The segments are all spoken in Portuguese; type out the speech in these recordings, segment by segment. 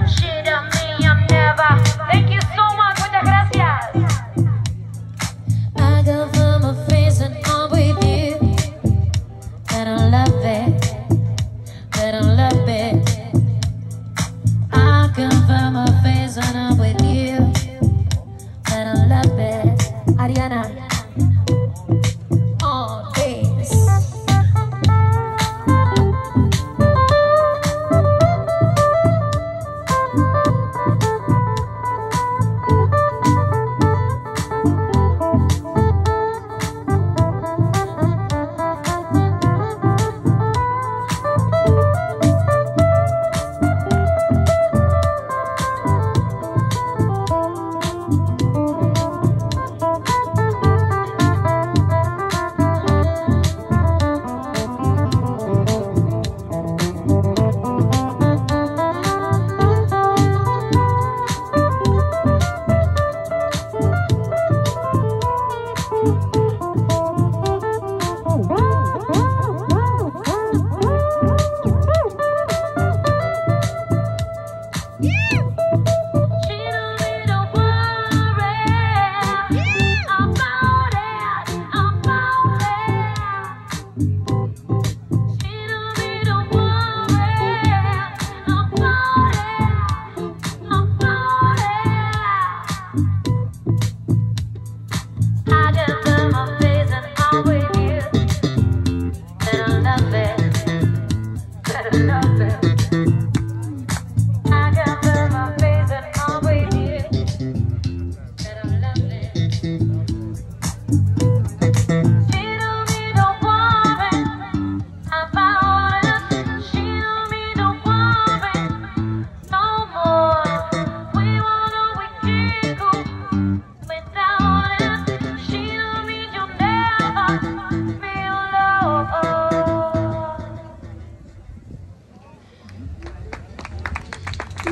shit.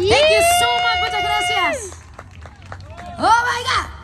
Thank you so much. Muchas gracias. Oh my God.